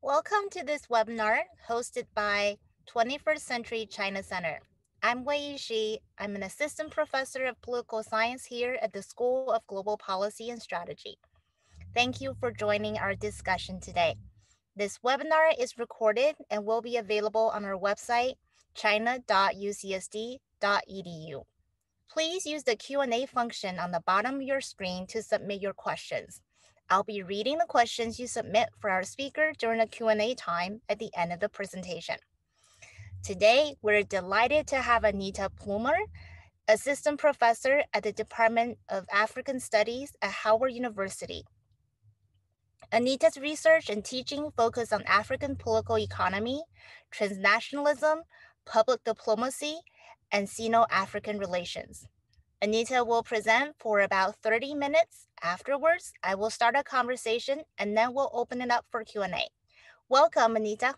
Welcome to this webinar hosted by 21st Century China Center. I'm Weiyi Shi. I'm an assistant professor of political science here at the School of Global Policy and Strategy. Thank you for joining our discussion today. This webinar is recorded and will be available on our website, china.ucsd.edu. Please use the Q&A function on the bottom of your screen to submit your questions. I'll be reading the questions you submit for our speaker during the Q&A time at the end of the presentation. Today, we're delighted to have Anita Plummer, Assistant Professor at the Department of African Studies at Howard University. Anita's research and teaching focus on African political economy, transnationalism, public diplomacy, and Sino-African relations. Anita will present for about 30 minutes. Afterwards, I will start a conversation and then we'll open it up for Q&A. Welcome, Anita.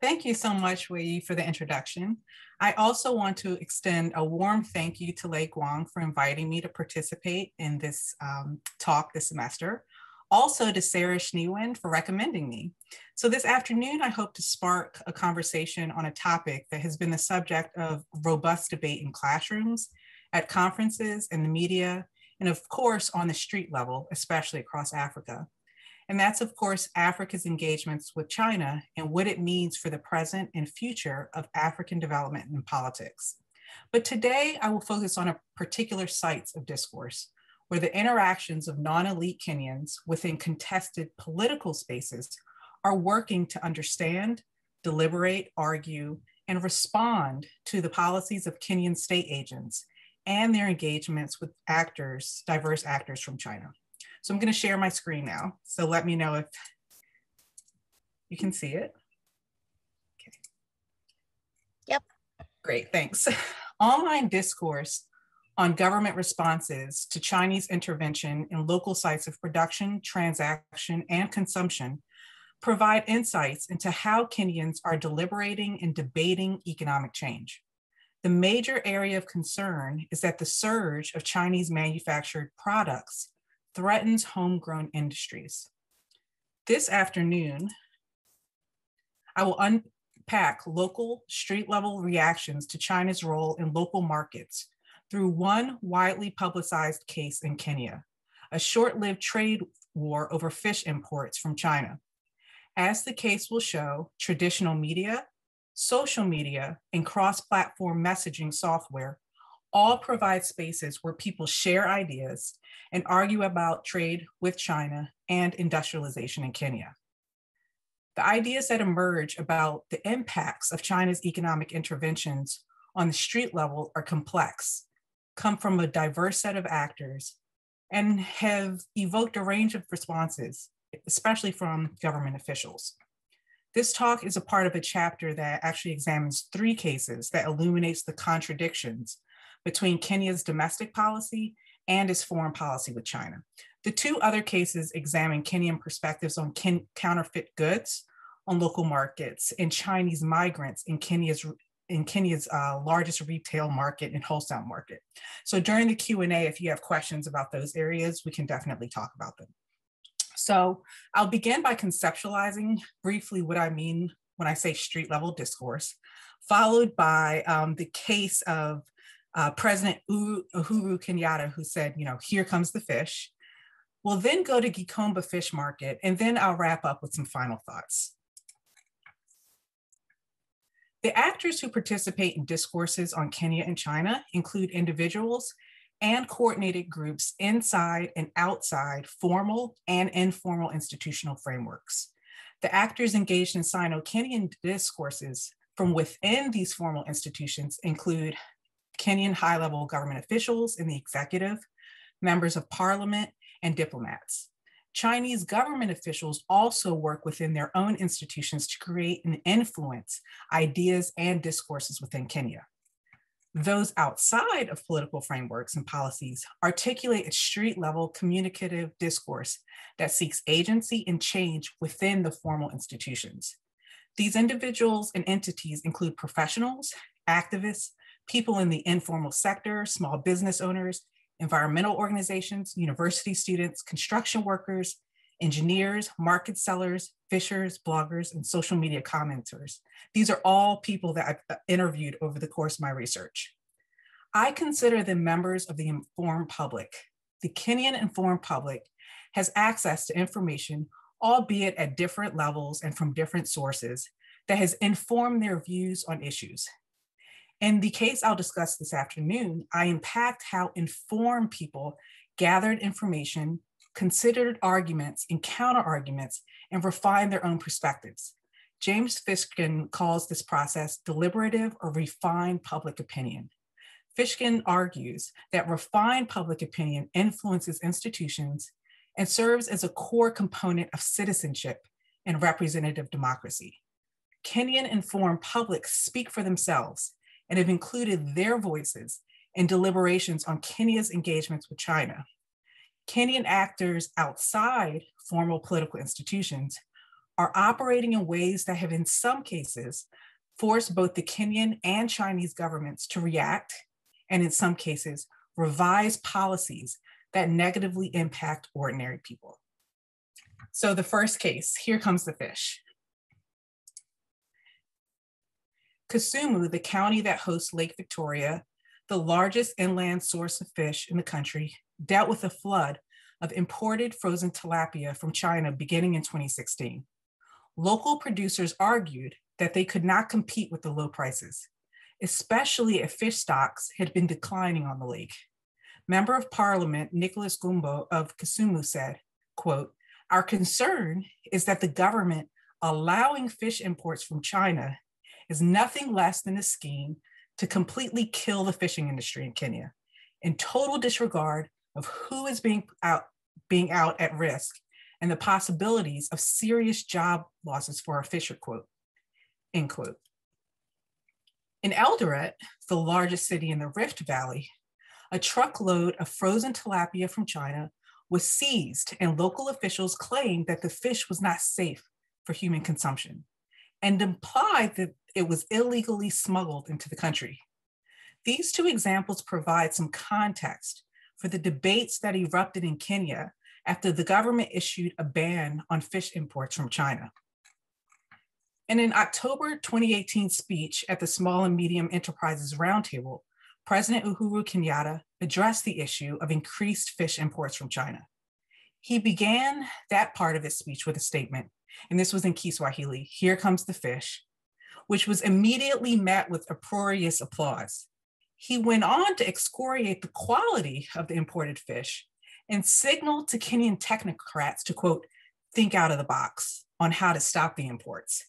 Thank you so much, Wei, for the introduction. I also want to extend a warm thank you to Lei Guang for inviting me to participate in this um, talk this semester also to Sarah Schneewind for recommending me. So this afternoon, I hope to spark a conversation on a topic that has been the subject of robust debate in classrooms, at conferences, in the media, and of course on the street level, especially across Africa. And that's of course Africa's engagements with China and what it means for the present and future of African development and politics. But today I will focus on a particular sites of discourse, where the interactions of non-elite Kenyans within contested political spaces are working to understand, deliberate, argue, and respond to the policies of Kenyan state agents and their engagements with actors, diverse actors from China. So I'm gonna share my screen now. So let me know if you can see it. Okay. Yep. Great, thanks. Online discourse on government responses to Chinese intervention in local sites of production, transaction, and consumption provide insights into how Kenyans are deliberating and debating economic change. The major area of concern is that the surge of Chinese manufactured products threatens homegrown industries. This afternoon, I will unpack local street level reactions to China's role in local markets through one widely publicized case in Kenya, a short lived trade war over fish imports from China. As the case will show, traditional media, social media, and cross platform messaging software all provide spaces where people share ideas and argue about trade with China and industrialization in Kenya. The ideas that emerge about the impacts of China's economic interventions on the street level are complex come from a diverse set of actors and have evoked a range of responses, especially from government officials. This talk is a part of a chapter that actually examines three cases that illuminates the contradictions between Kenya's domestic policy and its foreign policy with China. The two other cases examine Kenyan perspectives on ken counterfeit goods on local markets and Chinese migrants in Kenya's in Kenya's uh, largest retail market and wholesale market. So during the Q&A, if you have questions about those areas, we can definitely talk about them. So I'll begin by conceptualizing briefly what I mean when I say street level discourse, followed by um, the case of uh, President Uhuru Kenyatta, who said, you know, here comes the fish. We'll then go to Gikomba Fish Market, and then I'll wrap up with some final thoughts. The actors who participate in discourses on Kenya and China include individuals and coordinated groups inside and outside formal and informal institutional frameworks. The actors engaged in Sino-Kenyan discourses from within these formal institutions include Kenyan high-level government officials in the executive, members of parliament, and diplomats. Chinese government officials also work within their own institutions to create and influence ideas and discourses within Kenya. Those outside of political frameworks and policies articulate a street level communicative discourse that seeks agency and change within the formal institutions. These individuals and entities include professionals, activists, people in the informal sector, small business owners, environmental organizations, university students, construction workers, engineers, market sellers, fishers, bloggers, and social media commenters. These are all people that I've uh, interviewed over the course of my research. I consider them members of the informed public. The Kenyan informed public has access to information, albeit at different levels and from different sources, that has informed their views on issues. In the case I'll discuss this afternoon, I unpacked how informed people gathered information, considered arguments and counter arguments, and refined their own perspectives. James Fishkin calls this process deliberative or refined public opinion. Fishkin argues that refined public opinion influences institutions and serves as a core component of citizenship and representative democracy. Kenyan informed publics speak for themselves and have included their voices in deliberations on Kenya's engagements with China. Kenyan actors outside formal political institutions are operating in ways that have, in some cases, forced both the Kenyan and Chinese governments to react, and in some cases, revise policies that negatively impact ordinary people. So, the first case here comes the fish. Kisumu, the county that hosts Lake Victoria, the largest inland source of fish in the country, dealt with a flood of imported frozen tilapia from China beginning in 2016. Local producers argued that they could not compete with the low prices, especially if fish stocks had been declining on the lake. Member of Parliament Nicholas Gumbo of Kisumu said, quote, our concern is that the government allowing fish imports from China is nothing less than a scheme to completely kill the fishing industry in Kenya in total disregard of who is being out, being out at risk and the possibilities of serious job losses for a fisher, quote, end quote. In Eldoret, the largest city in the Rift Valley, a truckload of frozen tilapia from China was seized and local officials claimed that the fish was not safe for human consumption and implied that it was illegally smuggled into the country. These two examples provide some context for the debates that erupted in Kenya after the government issued a ban on fish imports from China. In an October 2018 speech at the Small and Medium Enterprises Roundtable, President Uhuru Kenyatta addressed the issue of increased fish imports from China. He began that part of his speech with a statement, and this was in Kiswahili Here comes the fish, which was immediately met with uproarious applause. He went on to excoriate the quality of the imported fish and signaled to Kenyan technocrats to, quote, think out of the box on how to stop the imports.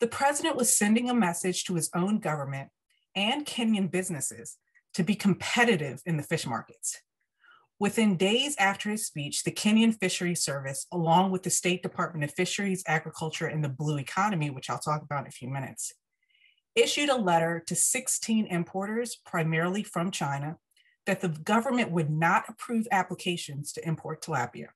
The president was sending a message to his own government and Kenyan businesses to be competitive in the fish markets. Within days after his speech, the Kenyan Fisheries Service, along with the State Department of Fisheries, Agriculture, and the Blue Economy, which I'll talk about in a few minutes, issued a letter to 16 importers, primarily from China, that the government would not approve applications to import tilapia.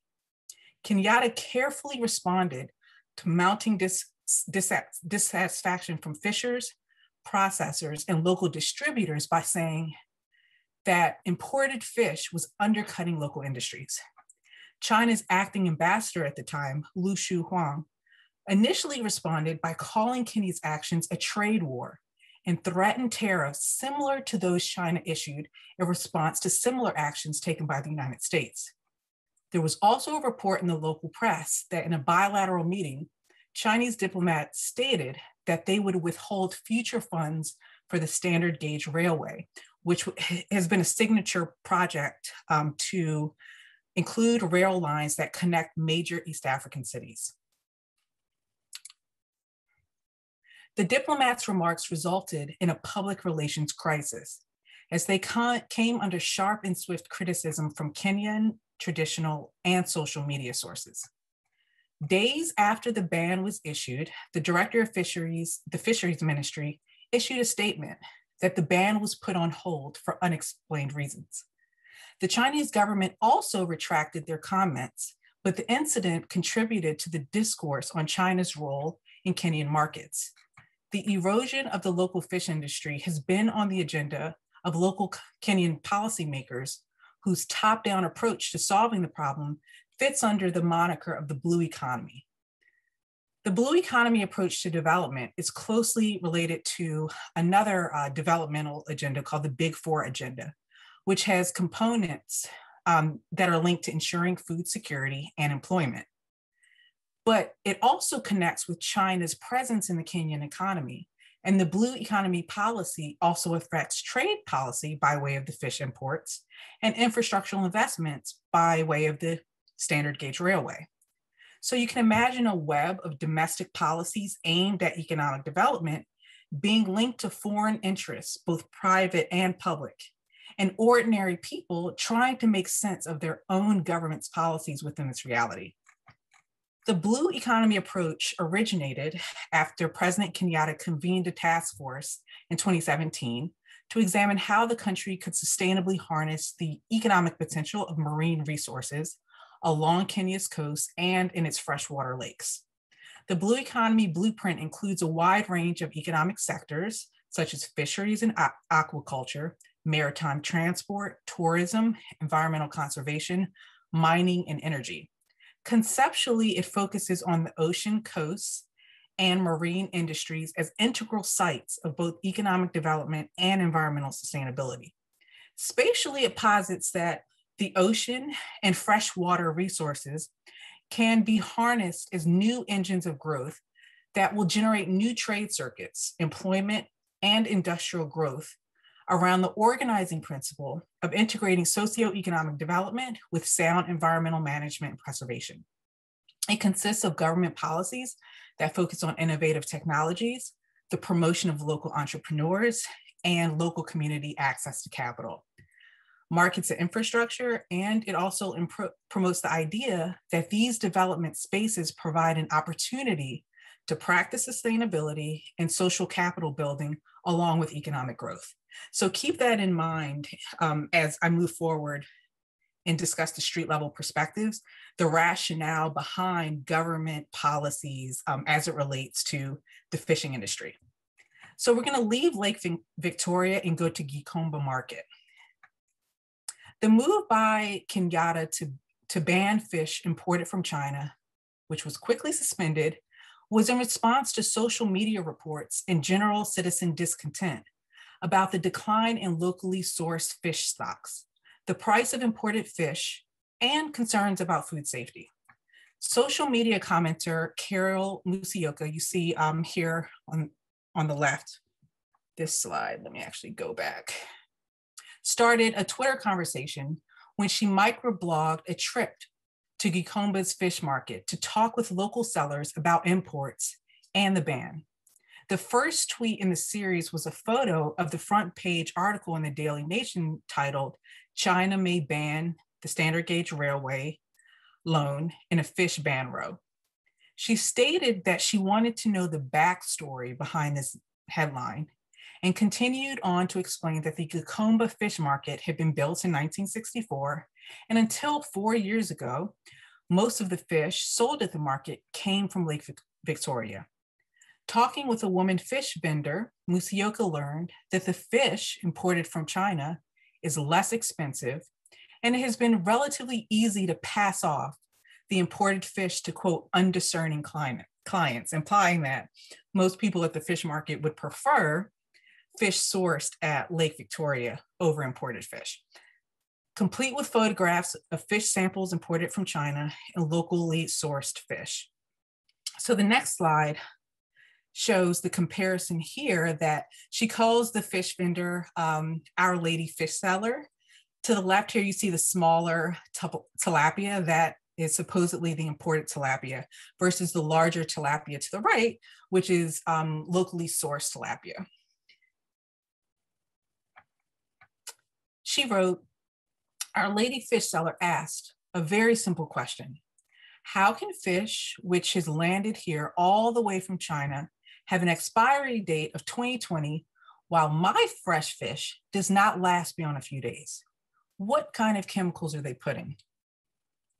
Kenyatta carefully responded to mounting dis, dis, dissatisfaction from fishers, processors, and local distributors by saying that imported fish was undercutting local industries. China's acting ambassador at the time, Li Xuhang, initially responded by calling Kenya's actions a trade war and threatened tariffs similar to those China issued in response to similar actions taken by the United States. There was also a report in the local press that in a bilateral meeting, Chinese diplomats stated that they would withhold future funds for the standard gauge railway, which has been a signature project um, to include rail lines that connect major East African cities. The diplomats' remarks resulted in a public relations crisis as they came under sharp and swift criticism from Kenyan traditional and social media sources. Days after the ban was issued, the director of fisheries, the fisheries ministry, issued a statement that the ban was put on hold for unexplained reasons. The Chinese government also retracted their comments, but the incident contributed to the discourse on China's role in Kenyan markets, the erosion of the local fish industry has been on the agenda of local Kenyan policymakers whose top down approach to solving the problem fits under the moniker of the blue economy. The blue economy approach to development is closely related to another uh, developmental agenda called the Big Four Agenda, which has components um, that are linked to ensuring food security and employment. But it also connects with China's presence in the Kenyan economy. And the blue economy policy also affects trade policy by way of the fish imports and infrastructural investments by way of the standard gauge railway. So you can imagine a web of domestic policies aimed at economic development being linked to foreign interests, both private and public, and ordinary people trying to make sense of their own government's policies within this reality. The blue economy approach originated after President Kenyatta convened a task force in 2017 to examine how the country could sustainably harness the economic potential of marine resources along Kenya's coast and in its freshwater lakes. The Blue Economy Blueprint includes a wide range of economic sectors, such as fisheries and aquaculture, maritime transport, tourism, environmental conservation, mining, and energy. Conceptually, it focuses on the ocean coasts and marine industries as integral sites of both economic development and environmental sustainability. Spatially, it posits that the ocean and freshwater resources can be harnessed as new engines of growth that will generate new trade circuits, employment, and industrial growth around the organizing principle of integrating socioeconomic development with sound environmental management and preservation. It consists of government policies that focus on innovative technologies, the promotion of local entrepreneurs, and local community access to capital markets and infrastructure, and it also promotes the idea that these development spaces provide an opportunity to practice sustainability and social capital building along with economic growth. So keep that in mind um, as I move forward and discuss the street level perspectives, the rationale behind government policies um, as it relates to the fishing industry. So we're going to leave Lake Victoria and go to Gikomba Market. The move by Kenyatta to, to ban fish imported from China, which was quickly suspended, was in response to social media reports and general citizen discontent about the decline in locally sourced fish stocks, the price of imported fish, and concerns about food safety. Social media commenter Carol Musyoka, you see um, here on, on the left, this slide, let me actually go back started a Twitter conversation when she microblogged a trip to Gikomba's fish market to talk with local sellers about imports and the ban. The first tweet in the series was a photo of the front page article in the Daily Nation titled, China May Ban the Standard Gauge Railway Loan in a Fish Ban Row. She stated that she wanted to know the backstory behind this headline and continued on to explain that the Gikomba fish market had been built in 1964, and until four years ago, most of the fish sold at the market came from Lake Victoria. Talking with a woman fish vendor, Musyoka learned that the fish imported from China is less expensive and it has been relatively easy to pass off the imported fish to quote undiscerning clients, implying that most people at the fish market would prefer fish sourced at Lake Victoria over imported fish. Complete with photographs of fish samples imported from China and locally sourced fish. So the next slide shows the comparison here that she calls the fish vendor um, Our Lady fish seller. To the left here, you see the smaller tilapia that is supposedly the imported tilapia versus the larger tilapia to the right, which is um, locally sourced tilapia. She wrote, Our Lady Fish Seller asked a very simple question How can fish, which has landed here all the way from China, have an expiry date of 2020 while my fresh fish does not last beyond a few days? What kind of chemicals are they putting?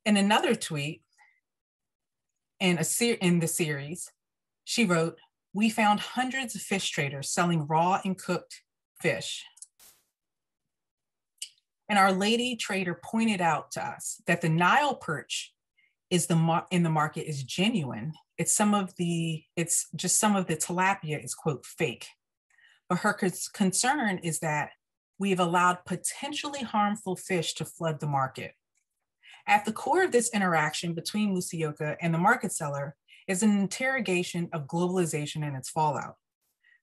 In another tweet, in, a ser- in the series, she wrote, We found hundreds of fish traders selling raw and cooked fish and Our Lady Trader pointed out to us that the Nile perch is the in the market is genuine. It's some of the it's just some of the tilapia is quote fake. But her concern is that we have allowed potentially harmful fish to flood the market. At the core of this interaction between Musyoka and the market seller is an interrogation of globalization and its fallout.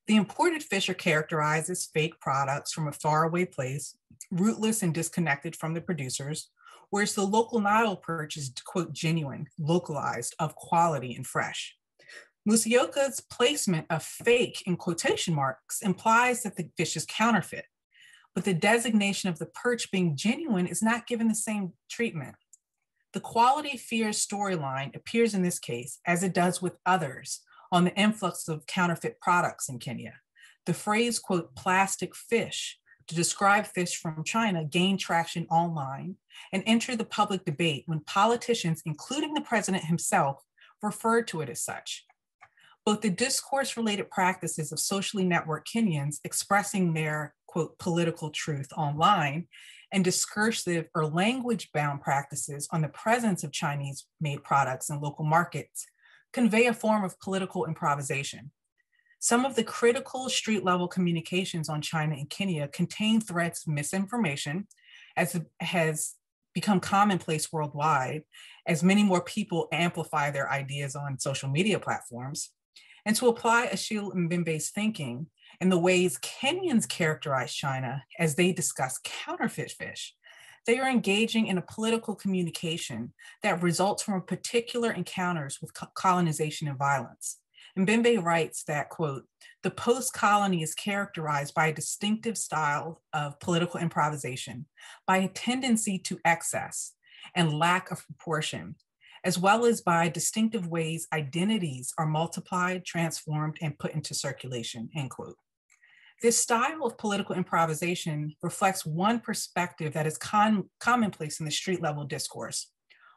The imported fisher characterizes fake products from a faraway place, rootless and disconnected from the producers, whereas the local Nile perch is, quote, genuine, localized, of quality, and fresh. Musyoka's placement of fake in quotation marks implies that the fish is counterfeit, but the designation of the perch being genuine is not given the same treatment. The quality fears storyline appears in this case, as it does with others, on the influx of counterfeit products in Kenya. The phrase, quote, plastic fish to describe fish from China gained traction online and entered the public debate when politicians, including the president himself, referred to it as such. Both the discourse related practices of socially networked Kenyans expressing their quote political truth online and discursive or language bound practices on the presence of Chinese made products in local markets convey a form of political improvisation. Some of the critical street level communications on China and Kenya contain threats of misinformation, as has become commonplace worldwide, as many more people amplify their ideas on social media platforms. And to apply Achille Mbembe's thinking in the ways Kenyans characterize China as they discuss counterfeit fish, they are engaging in a political communication that results from particular encounters with colonization and violence. And Mbembe writes that, quote, the post-colony is characterized by a distinctive style of political improvisation, by a tendency to excess and lack of proportion, as well as by distinctive ways identities are multiplied, transformed, and put into circulation, end quote. This style of political improvisation reflects one perspective that is con- commonplace in the street level discourse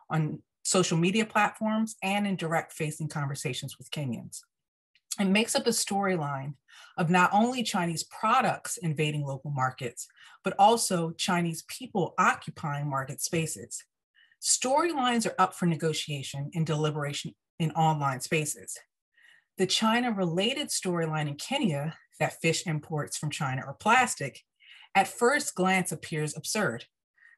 on social media platforms and in direct facing conversations with Kenyans. It makes up a storyline of not only Chinese products invading local markets, but also Chinese people occupying market spaces. Storylines are up for negotiation and deliberation in online spaces. The China related storyline in Kenya that fish imports from China are plastic, at first glance appears absurd.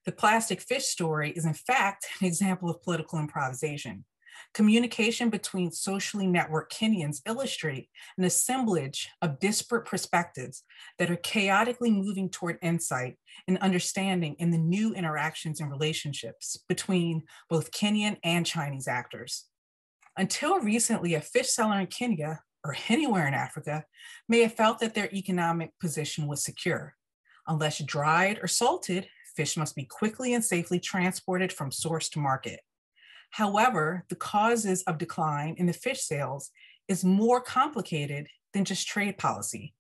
The plastic fish story is, in fact, an example of political improvisation. Communication between socially networked Kenyans illustrate an assemblage of disparate perspectives that are chaotically moving toward insight and understanding in the new interactions and relationships between both Kenyan and Chinese actors. Until recently, a fish seller in Kenya or anywhere in Africa may have felt that their economic position was secure. Unless dried or salted, fish must be quickly and safely transported from source to market. However, the causes of decline in the fish sales is more complicated than just trade policy.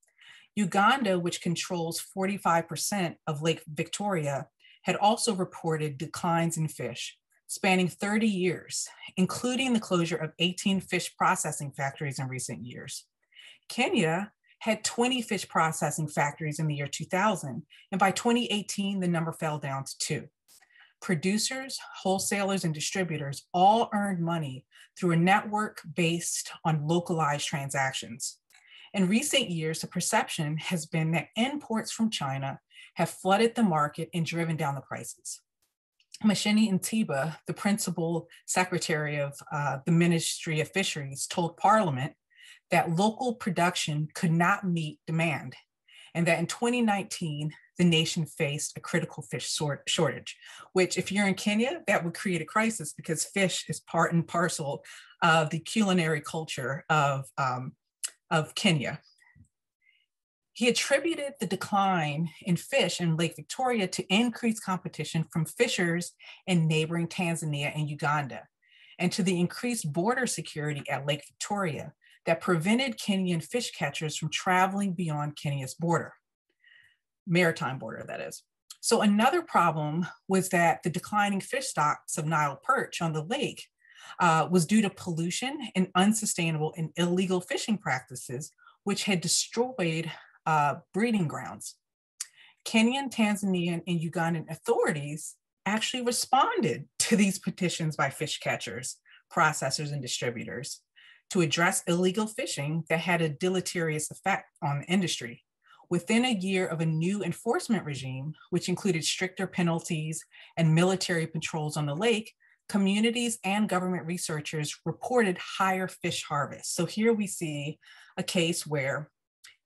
Uganda, which controls 45% of Lake Victoria, had also reported declines in fish, spanning 30 years, including the closure of 18 fish processing factories in recent years. Kenya had 20 fish processing factories in the year 2000, and by 2018, the number fell down to two. Producers, wholesalers, and distributors all earned money through a network based on localized transactions. In recent years, the perception has been that imports from China have flooded the market and driven down the prices. Micheni Ntiba, the principal secretary of uh, the Ministry of Fisheries, told Parliament that local production could not meet demand, and that in 2019, the nation faced a critical fish sort- shortage, which, if you're in Kenya, that would create a crisis because fish is part and parcel of the culinary culture of, um, of Kenya. He attributed the decline in fish in Lake Victoria to increased competition from fishers in neighboring Tanzania and Uganda, and to the increased border security at Lake Victoria that prevented Kenyan fish catchers from traveling beyond Kenya's border, maritime border, that is. So, another problem was that the declining fish stocks of Nile perch on the lake uh, was due to pollution and unsustainable and illegal fishing practices, which had destroyed uh, breeding grounds. Kenyan, Tanzanian, and Ugandan authorities actually responded to these petitions by fish catchers, processors, and distributors to address illegal fishing that had a deleterious effect on the industry. Within a year of a new enforcement regime, which included stricter penalties and military patrols on the lake, communities and government researchers reported higher fish harvests. So here we see a case where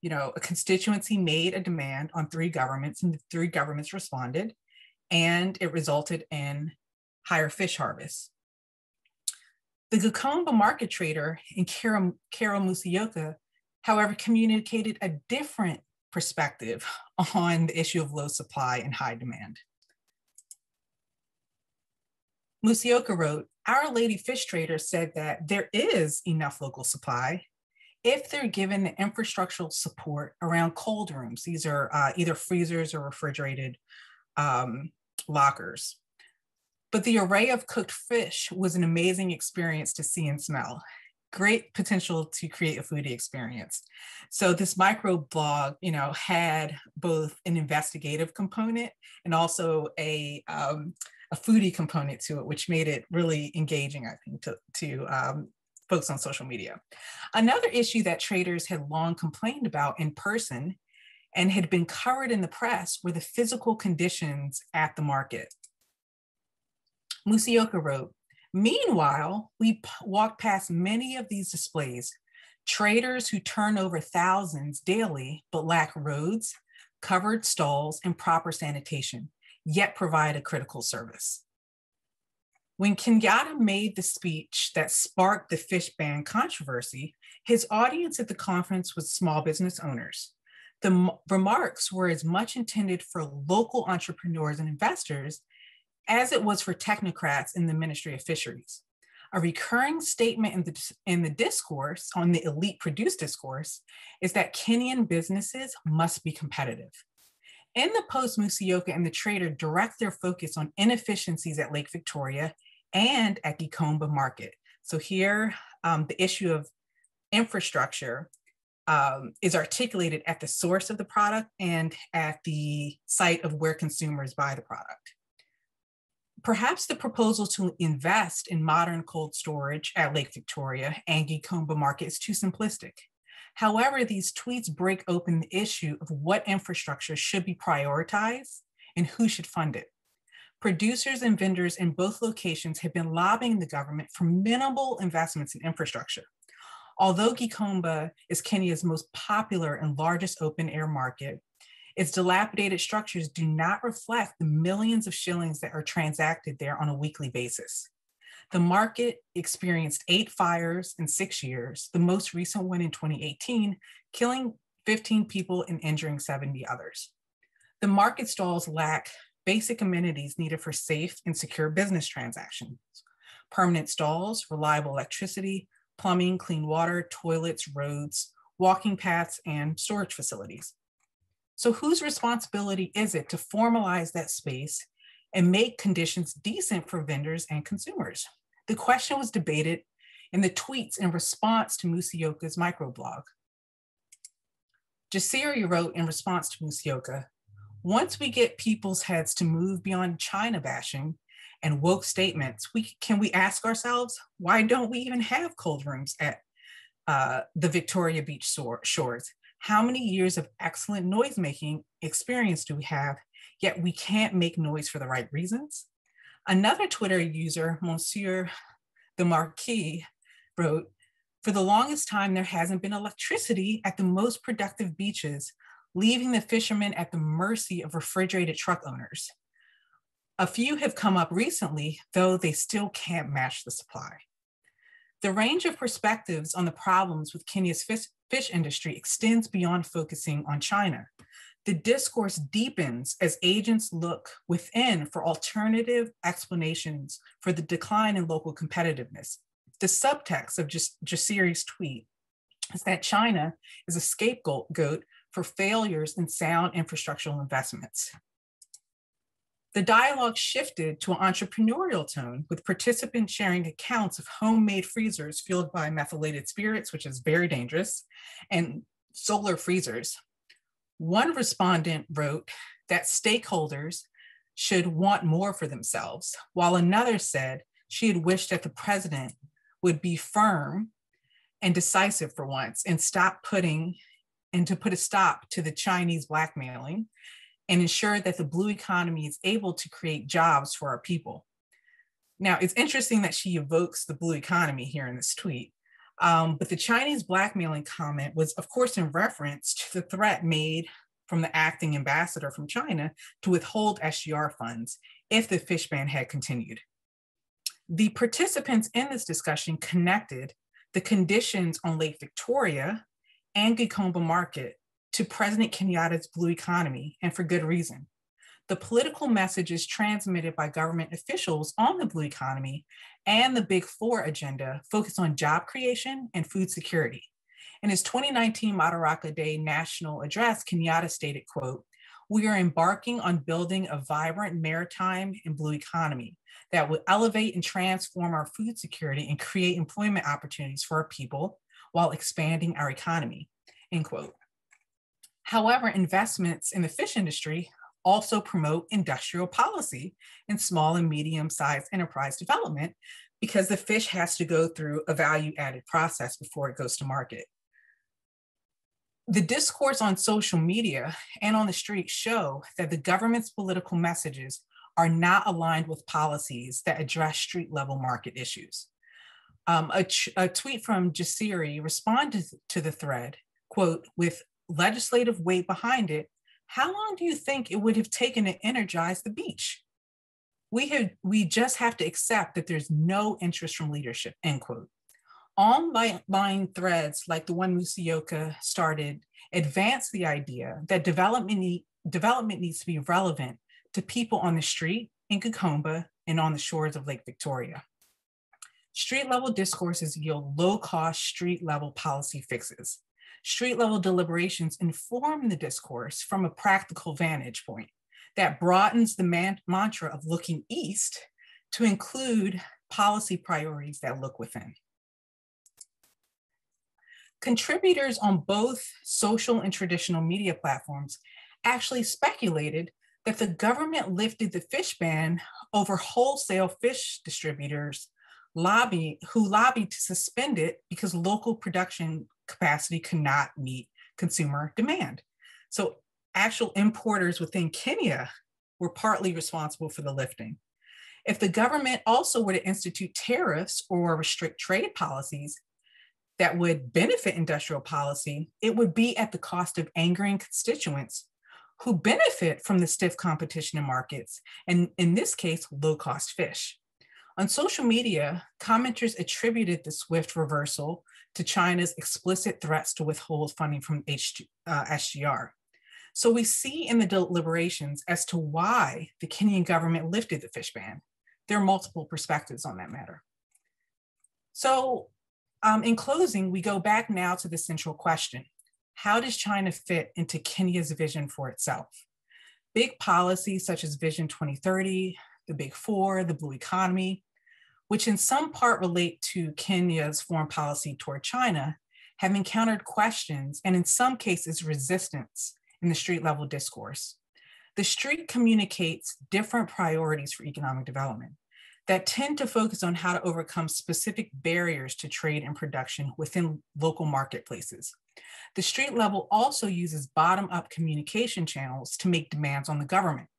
you know, a constituency made a demand on three governments and the three governments responded and it resulted in higher fish harvests. The Gikomba market trader in Carol, Musyoka, however, communicated a different perspective on the issue of low supply and high demand. Musyoka wrote, Our Lady Fish Trader said that there is enough local supply if they're given the infrastructural support around cold rooms. These are uh, either freezers or refrigerated um, lockers. But the array of cooked fish was an amazing experience to see and smell. Great potential to create a foodie experience. So this micro blog, you know, had both an investigative component and also a um, a foodie component to it, which made it really engaging, I think, to to um, folks on social media. Another issue that traders had long complained about in person and had been covered in the press were the physical conditions at the market. Musyoka wrote, Meanwhile, we walked past many of these displays, traders who turn over thousands daily but lack roads, covered stalls, and proper sanitation, yet provide a critical service. When Kenyatta made the speech that sparked the fish ban controversy, his audience at the conference was small business owners. The remarks were as much intended for local entrepreneurs and investors as it was for technocrats in the Ministry of Fisheries. A recurring statement in the, in the discourse on the elite produced discourse is that Kenyan businesses must be competitive. In the post, Musyoka and the trader direct their focus on inefficiencies at Lake Victoria and at Gikomba Market. So here, um, the issue of infrastructure um, is articulated at the source of the product and at the site of where consumers buy the product. Perhaps the proposal to invest in modern cold storage at Lake Victoria and Gikomba Market is too simplistic. However, these tweets break open the issue of what infrastructure should be prioritized and who should fund it. Producers and vendors in both locations have been lobbying the government for minimal investments in infrastructure. Although Gikomba is Kenya's most popular and largest open air market, its dilapidated structures do not reflect the millions of shillings that are transacted there on a weekly basis. The market experienced eight fires in six years, the most recent one in 2018, killing 15 people and injuring 70 others. The market stalls lack basic amenities needed for safe and secure business transactions. Permanent stalls, reliable electricity, plumbing, clean water, toilets, roads, walking paths, and storage facilities. So whose responsibility is it to formalize that space and make conditions decent for vendors and consumers? The question was debated in the tweets in response to Musyoka's microblog. Jasiri wrote in response to Musyoka, once we get people's heads to move beyond China bashing and woke statements, we can we ask ourselves why don't we even have cold rooms at uh, the Victoria Beach shores? How many years of excellent noise making experience do we have? Yet we can't make noise for the right reasons. Another Twitter user, Monsieur the Marquis, wrote, for the longest time, there hasn't been electricity at the most productive beaches leaving the fishermen at the mercy of refrigerated truck owners. A few have come up recently, though they still can't match the supply. The range of perspectives on the problems with Kenya's fish, fish industry extends beyond focusing on China. The discourse deepens as agents look within for alternative explanations for the decline in local competitiveness. The subtext of Jasiri's tweet is that China is a scapegoat for failures in sound infrastructural investments. The dialogue shifted to an entrepreneurial tone with participants sharing accounts of homemade freezers fueled by methylated spirits, which is very dangerous, and solar freezers. One respondent wrote that stakeholders should want more for themselves, while another said she had wished that the president would be firm and decisive for once and stop putting and to put a stop to the Chinese blackmailing and ensure that the blue economy is able to create jobs for our people. Now, it's interesting that she evokes the blue economy here in this tweet, um, but the Chinese blackmailing comment was, of course, in reference to the threat made from the acting ambassador from China to withhold SGR funds if the fish ban had continued. The participants in this discussion connected the conditions on Lake Victoria and Gikomba Market to President Kenyatta's blue economy, and for good reason. The political messages transmitted by government officials on the blue economy and the Big Four agenda focus on job creation and food security. In his 2019 Madaraka Day national address, Kenyatta stated, quote, we are embarking on building a vibrant maritime and blue economy that will elevate and transform our food security and create employment opportunities for our people while expanding our economy, end quote. However, investments in the fish industry also promote industrial policy and small and medium sized enterprise development because the fish has to go through a value added process before it goes to market. The discourse on social media and on the street show that the government's political messages are not aligned with policies that address street level market issues. Um, a, a, tweet from Jasiri responded to the thread, quote, with legislative weight behind it, how long do you think it would have taken to energize the beach? We, have, we just have to accept that there's no interest from leadership, end quote. Online threads like the one Musyoka started advance the idea that development, need, development needs to be relevant to people on the street in Gikomba and on the shores of Lake Victoria. Street level discourses yield low cost street level policy fixes. Street level deliberations inform the discourse from a practical vantage point that broadens the man- mantra of looking east to include policy priorities that look within. Contributors on both social and traditional media platforms actually speculated that the government lifted the fish ban over wholesale fish distributors lobby who lobbied to suspend it because local production capacity could not meet consumer demand. So actual importers within Kenya were partly responsible for the lifting. If the government also were to institute tariffs or restrict trade policies that would benefit industrial policy, it would be at the cost of angering constituents who benefit from the stiff competition in markets, and in this case, low cost fish. On social media, commenters attributed the swift reversal to China's explicit threats to withhold funding from HG, uh, SGR. So we see in the deliberations as to why the Kenyan government lifted the fish ban. There are multiple perspectives on that matter. So um, in closing, we go back now to the central question how does China fit into Kenya's vision for itself? Big policies such as Vision 2030, the Big Four, the Blue Economy, which in some part relate to Kenya's foreign policy toward China, have encountered questions and in some cases resistance in the street level discourse. The street communicates different priorities for economic development that tend to focus on how to overcome specific barriers to trade and production within local marketplaces. The street level also uses bottom up communication channels to make demands on the government.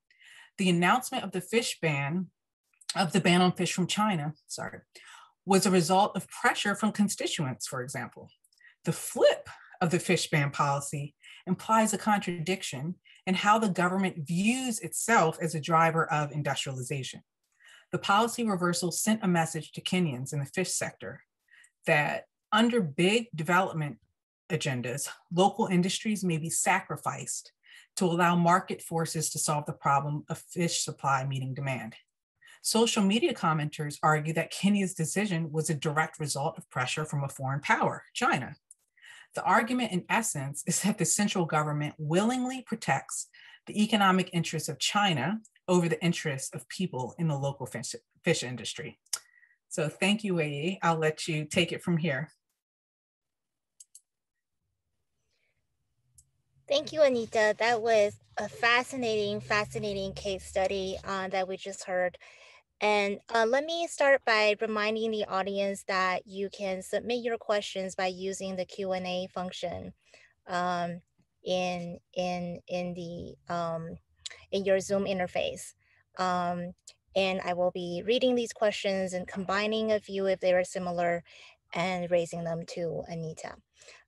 The announcement of the fish ban, of the ban on fish from China, sorry, was a result of pressure from constituents, for example. The flip of the fish ban policy implies a contradiction in how the government views itself as a driver of industrialization. The policy reversal sent a message to Kenyans in the fish sector that under big development agendas, local industries may be sacrificed to allow market forces to solve the problem of fish supply meeting demand. Social media commenters argue that Kenya's decision was a direct result of pressure from a foreign power, China. The argument, in essence, is that the central government willingly protects the economic interests of China over the interests of people in the local fish, fish industry. So thank you, Wei. I'll let you take it from here. Thank you, Anita. That was a fascinating, fascinating case study uh, that we just heard. And uh, let me start by reminding the audience that you can submit your questions by using the Q&A function um, in, in, in, the, um, in your Zoom interface. Um, and I will be reading these questions and combining a few if they are similar and raising them to Anita.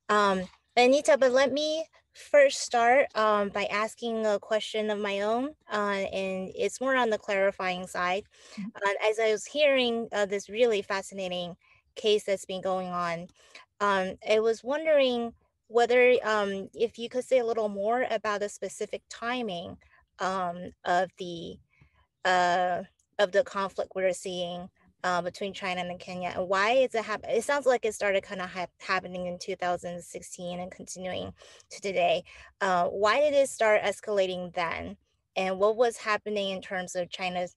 Um, Anita, but let me first start um, by asking a question of my own, uh, and it's more on the clarifying side. Mm-hmm. Uh, as I was hearing uh, this really fascinating case that's been going on, um, I was wondering whether um, if you could say a little more about the specific timing um, of the uh, of the conflict we're seeing uh, between China and Kenya. And why is it happening? It sounds like it started kind of ha happening in 2016 and continuing to today. Uh, why did it start escalating then? And what was happening in terms of China's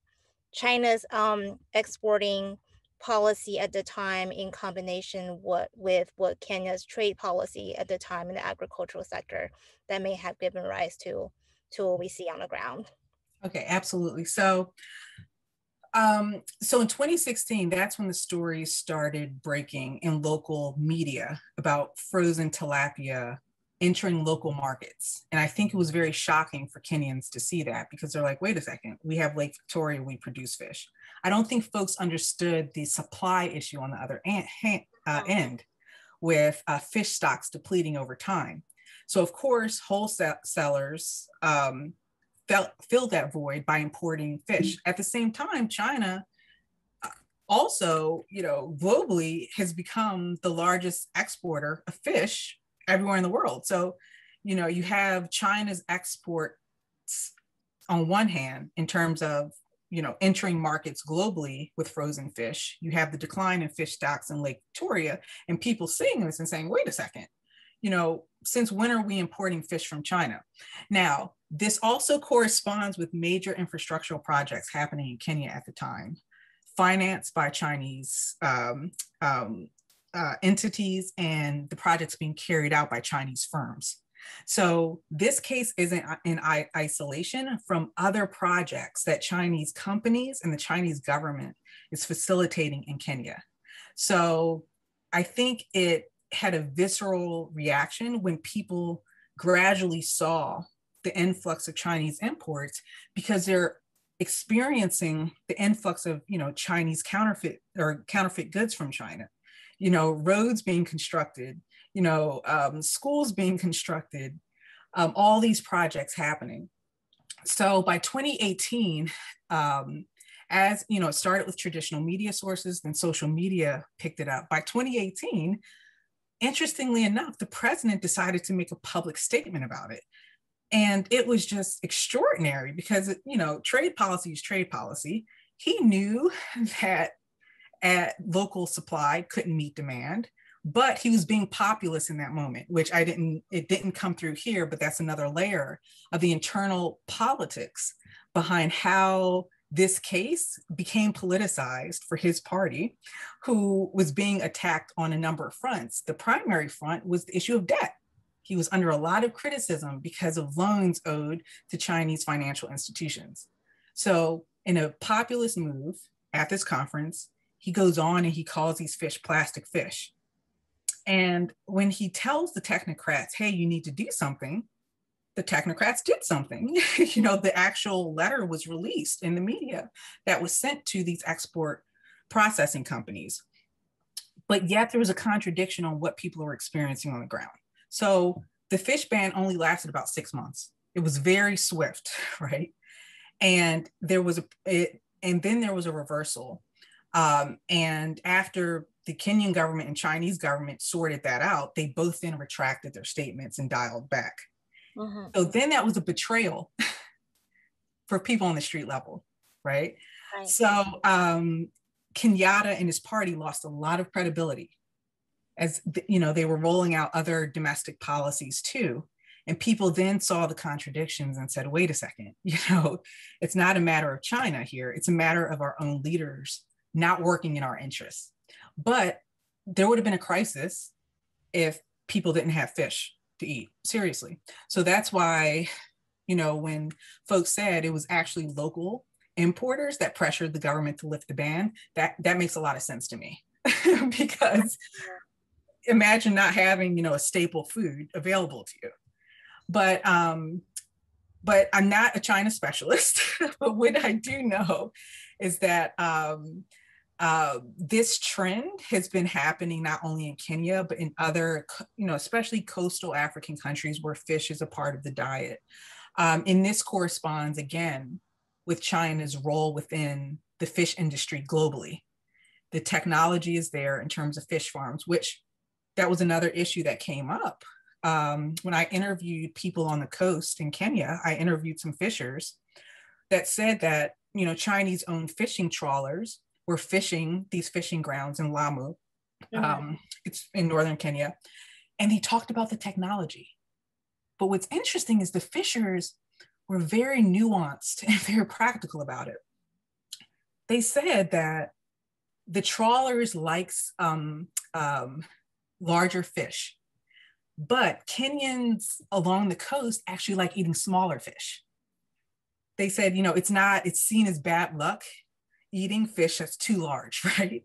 China's um, exporting policy at the time in combination what, with what Kenya's trade policy at the time in the agricultural sector that may have given rise to, to what we see on the ground? Okay, absolutely. So um, so in 2016, that's when the stories started breaking in local media about frozen tilapia entering local markets. And I think it was very shocking for Kenyans to see that because they're like, wait a second, we have Lake Victoria, we produce fish. I don't think folks understood the supply issue on the other uh, end with uh, fish stocks depleting over time. So, of course, wholesalers um, felt, fill that void by importing fish. At the same time, China uh, also, you know, globally has become the largest exporter of fish everywhere in the world. So, you know, you have China's exports on one hand in terms of you know entering markets globally with frozen fish you have the decline in fish stocks in lake victoria and people seeing this and saying wait a second you know since when are we importing fish from china now this also corresponds with major infrastructural projects happening in Kenya at the time, financed by Chinese um, um, uh, entities and the projects being carried out by Chinese firms. So this case isn't in isolation from other projects that Chinese companies and the Chinese government is facilitating in Kenya. So I think it had a visceral reaction when people gradually saw the influx of Chinese imports because they're experiencing the influx of you know Chinese counterfeit or counterfeit goods from China. You know, roads being constructed, you know, um, schools being constructed, um, all these projects happening. So by 2018, um, as you know, it started with traditional media sources, then social media picked it up. By 2018, interestingly enough, the president decided to make a public statement about it. And it was just extraordinary because, you know, trade policy is trade policy. He knew that at local supply couldn't meet demand, but he was being populist in that moment, which I didn't, it didn't come through here, but that's another layer of the internal politics behind how this case became politicized for his party, who was being attacked on a number of fronts. The primary front was the issue of debt he was under a lot of criticism because of loans owed to Chinese financial institutions. So, in a populist move at this conference, he goes on and he calls these fish plastic fish. And when he tells the technocrats, hey, you need to do something, the technocrats did something. you know, the actual letter was released in the media that was sent to these export processing companies. But yet there was a contradiction on what people were experiencing on the ground. So the fish ban only lasted about six months. It was very swift, right? And there was a, it, and then there was a reversal. Um, and after the Kenyan government and Chinese government sorted that out, they both then retracted their statements and dialed back. Mm-hmm. So then that was a betrayal for people on the street level, right? right. So um, Kenyatta and his party lost a lot of credibility as you know they were rolling out other domestic policies too and people then saw the contradictions and said wait a second you know it's not a matter of china here it's a matter of our own leaders not working in our interests but there would have been a crisis if people didn't have fish to eat, seriously. So that's why, you know, when folks said it was actually local importers that pressured the government to lift the ban, that that makes a lot of sense to me. because imagine not having, you know, a staple food available to you. But um, but I'm not a China specialist. but what I do know is that um, uh, this trend has been happening not only in Kenya, but in other, you know, especially coastal African countries where fish is a part of the diet. Um, and this corresponds again with China's role within the fish industry globally. The technology is there in terms of fish farms, which that was another issue that came up. Um, when I interviewed people on the coast in Kenya, I interviewed some fishers that said that, you know, Chinese owned fishing trawlers were fishing these fishing grounds in Lamu. Mm-hmm. Um, it's in northern Kenya. And they talked about the technology. But what's interesting is the fishers were very nuanced and very practical about it. They said that the trawlers likes um, um, larger fish, but Kenyans along the coast actually like eating smaller fish. They said, you know, it's not, it's seen as bad luck eating fish that's too large, right?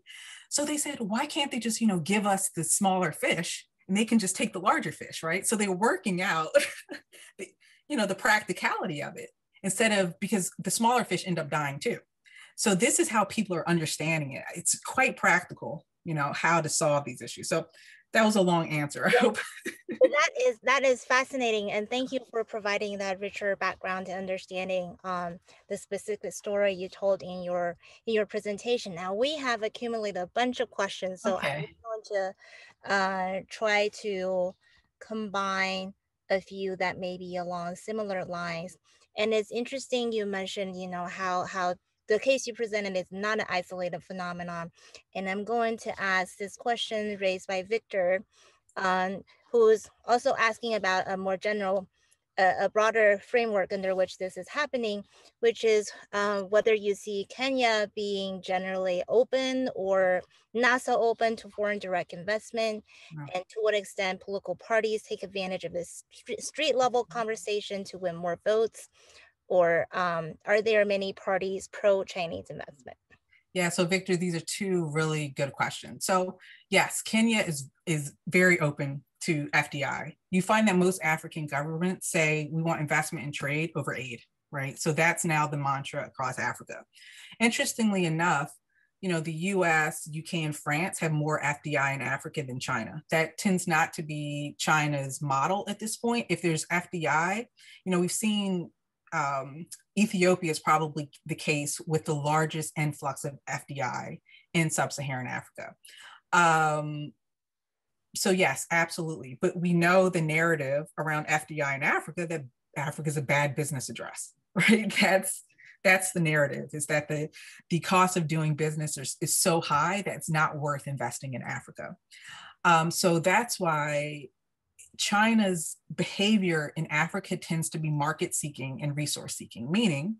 So they said, why can't they just, you know, give us the smaller fish and they can just take the larger fish, right? So they're working out, the, you know, the practicality of it instead of because the smaller fish end up dying too. So this is how people are understanding it. It's quite practical, you know, how to solve these issues. So that was a long answer. I hope. that is that is fascinating, and thank you for providing that richer background and understanding um, the specific story you told in your in your presentation. Now we have accumulated a bunch of questions, so okay. I'm going to uh, try to combine a few that may be along similar lines. And it's interesting you mentioned, you know, how how the case you presented is not an isolated phenomenon. And I'm going to ask this question raised by Victor, um, who's also asking about a more general, uh, a broader framework under which this is happening, which is uh, whether you see Kenya being generally open or not so open to foreign direct investment, no. and to what extent political parties take advantage of this street level conversation to win more votes or um, are there many parties pro Chinese investment? Yeah, so Victor, these are two really good questions. So yes, Kenya is is very open to FDI. You find that most African governments say we want investment and trade over aid, right? So that's now the mantra across Africa. Interestingly enough, you know, the US, UK, and France have more FDI in Africa than China. That tends not to be China's model at this point. If there's FDI, you know, we've seen um, Ethiopia is probably the case with the largest influx of FDI in sub-Saharan Africa. Um, so yes, absolutely. But we know the narrative around FDI in Africa that Africa is a bad business address, right? That's that's the narrative is that the the cost of doing business is, is so high that it's not worth investing in Africa. Um, so that's why China's behavior in Africa tends to be market seeking and resource seeking, meaning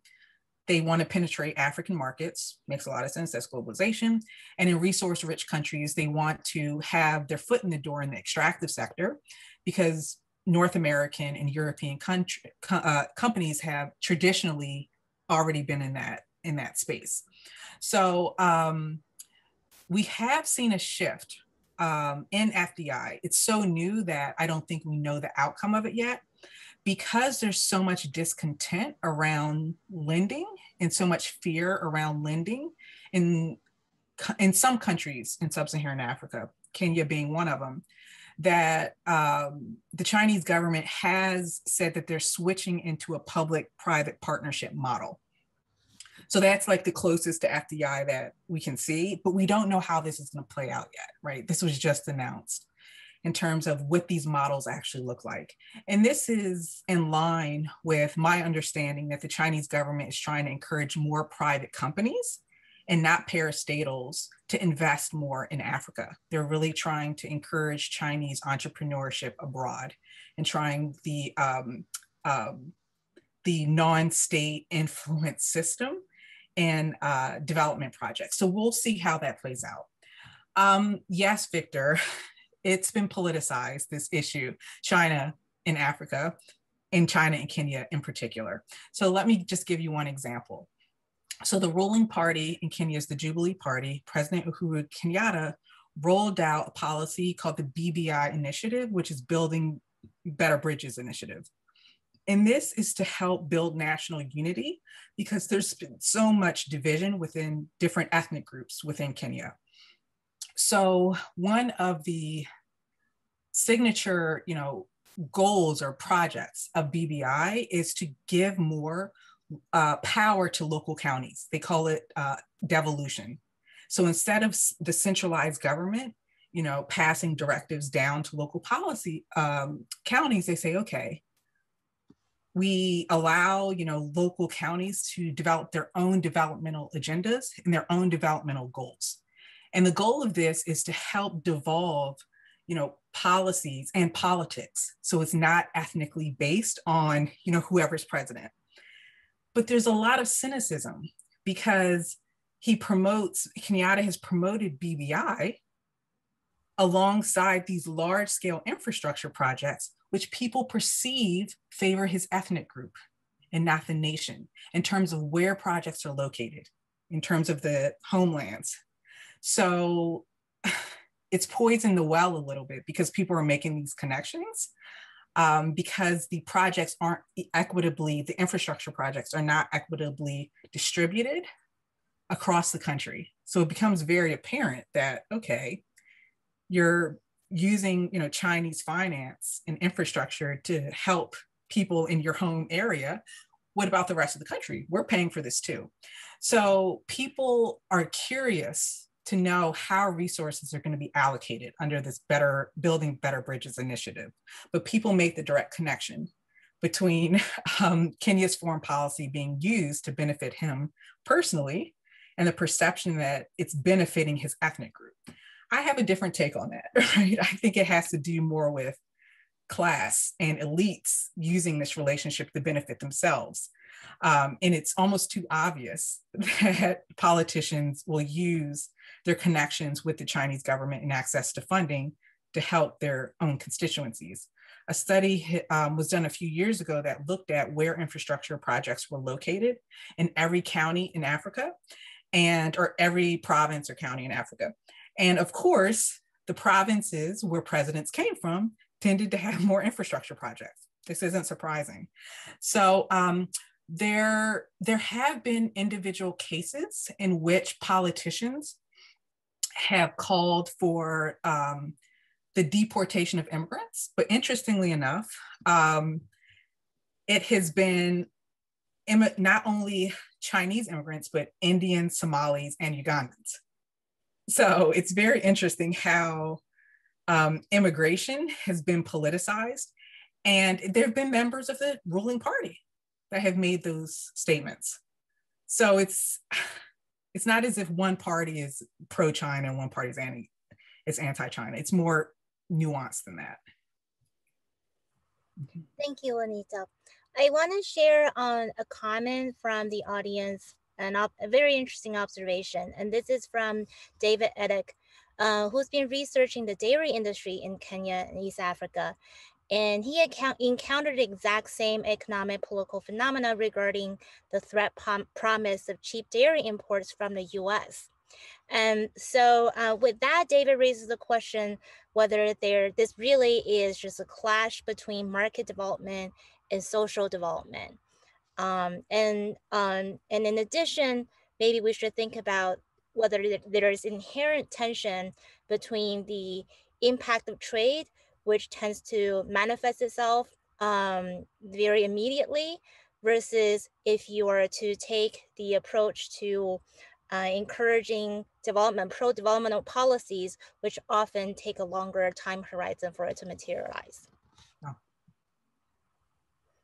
they want to penetrate African markets, makes a lot of sense, that's globalization. And in resource rich countries, they want to have their foot in the door in the extractive sector because North American and European country, uh, companies have traditionally already been in that in that space. So um, we have seen a shift um, in FDI. It's so new that I don't think we know the outcome of it yet. Because there's so much discontent around lending and so much fear around lending in, in some countries in sub Saharan Africa, Kenya being one of them, that um, the Chinese government has said that they're switching into a public private partnership model. So that's like the closest to FDI that we can see, but we don't know how this is going to play out yet, right? This was just announced in terms of what these models actually look like. And this is in line with my understanding that the Chinese government is trying to encourage more private companies and not parastatals to invest more in Africa. They're really trying to encourage Chinese entrepreneurship abroad and trying the um, um, the non-state influence system and uh, development projects. So we'll see how that plays out. Um, yes, Victor, it's been politicized, this issue. China in Africa, in China and Kenya in particular. So let me just give you one example. So the ruling party in Kenya is the Jubilee Party. President Uhuru Kenyatta rolled out a policy called the BBI Initiative, which is Building Better Bridges Initiative. And this is to help build national unity because there's been so much division within different ethnic groups within Kenya. So one of the signature, you know, goals or projects of BBI is to give more uh, power to local counties. They call it uh, devolution. So instead of the centralized government, you know, passing directives down to local policy um, counties, they say, okay, we allow, you know, local counties to develop their own developmental agendas and their own developmental goals. And the goal of this is to help devolve, you know, policies and politics. So it's not ethnically based on, you know, whoever's president. But there's a lot of cynicism because he promotes, Kenyatta has promoted BBI alongside these large scale infrastructure projects, which people perceive favor his ethnic group and not the nation in terms of where projects are located, in terms of the homelands. So it's poisoned the well a little bit because people are making these connections um, because the projects aren't equitably, the infrastructure projects are not equitably distributed across the country. So it becomes very apparent that, okay, you're using you know Chinese finance and infrastructure to help people in your home area. What about the rest of the country? We're paying for this too. So people are curious to know how resources are going to be allocated under this better building better bridges initiative but people make the direct connection between um, kenya's foreign policy being used to benefit him personally and the perception that it's benefiting his ethnic group i have a different take on that right i think it has to do more with class and elites using this relationship to benefit themselves um, and it's almost too obvious that politicians will use their connections with the Chinese government and access to funding to help their own constituencies. A study um, was done a few years ago that looked at where infrastructure projects were located in every county in Africa and or every province or county in Africa. And of course, the provinces where presidents came from tended to have more infrastructure projects. This isn't surprising. So um, there, there have been individual cases in which politicians have called for um, the deportation of immigrants. But interestingly enough, um, it has been not only Chinese immigrants, but Indians, Somalis, and Ugandans. So it's very interesting how um, immigration has been politicized. And there have been members of the ruling party that have made those statements. So it's it's not as if one party is pro-China and one party is anti is anti-China. It's more nuanced than that. Thank you, Anita. I want to share on a comment from the audience, an a very interesting observation, and this is from David Eddick, uh, who's been researching the dairy industry in Kenya and East Africa and he account, encountered the exact same economic political phenomena regarding the threat prom promise of cheap dairy imports from the US. And so uh, with that, David raises the question whether there this really is just a clash between market development and social development. Um, and, um, and in addition, maybe we should think about whether there is inherent tension between the impact of trade which tends to manifest itself um, very immediately versus if you were to take the approach to uh, encouraging development, pro-developmental policies, which often take a longer time horizon for it to materialize. Oh.